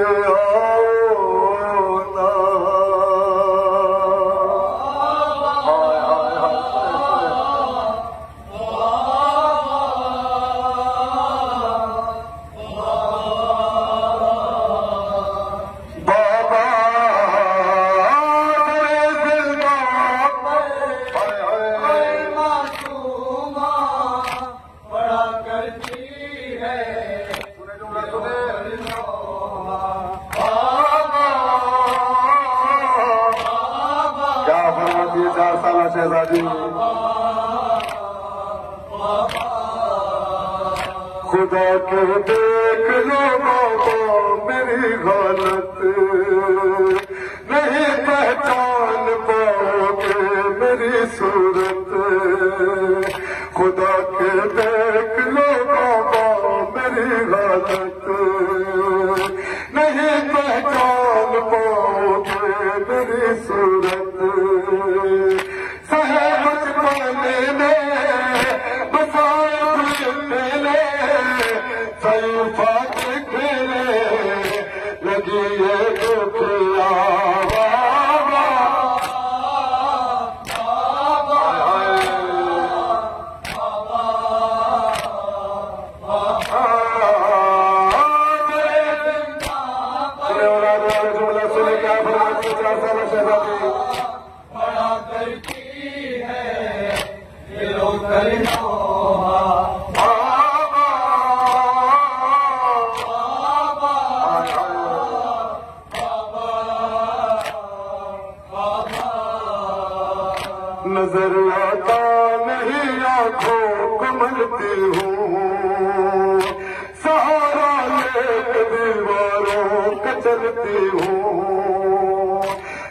Oh. शहजादी खुदा के देख लो बाबा मेरी हालत नहीं पहचान पाओगे मेरी सूरत खुदा के नजर आता नहीं आंखों को मलती हूँ। सहारा ले दीवारों का चलती हूँ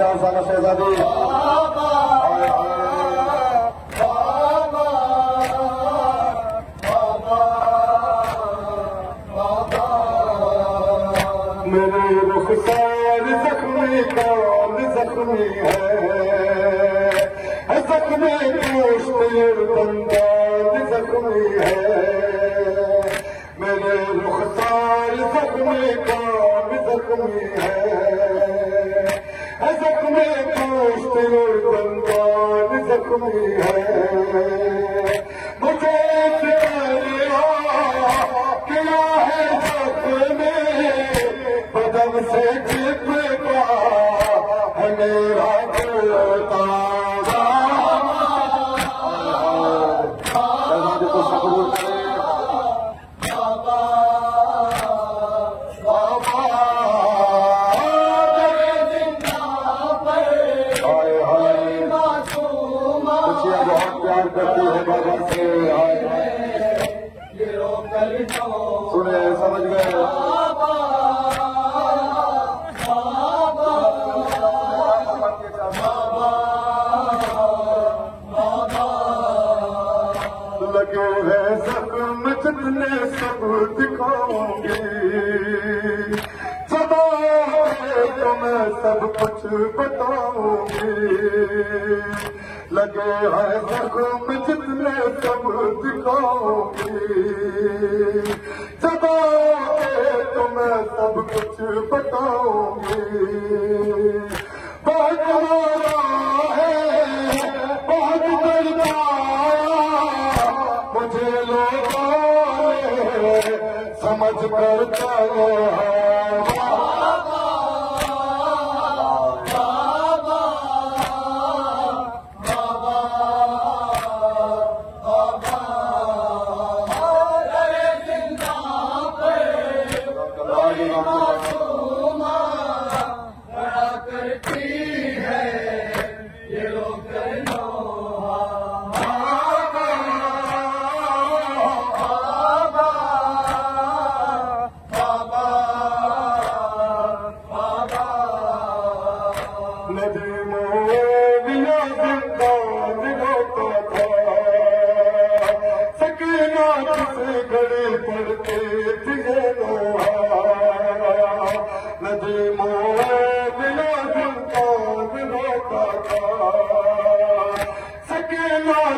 साल शहजादी मेरे रुखसार जख्मी कौन जख्मी है जख्मी बंदान जख्मी है मेरे रुखसार जख्मी कौन जख्मी है बंदान जख्मी है। मुझे फिक्र लगे है सब दिखाऊंगी सब कुछ बताऊंगी लगे है जख्म जितने सब दिखाऊंगी सदा तो मैं सब कुछ बताऊंगी बहुत है लोगों ने समझ कर दिलों का था सकीना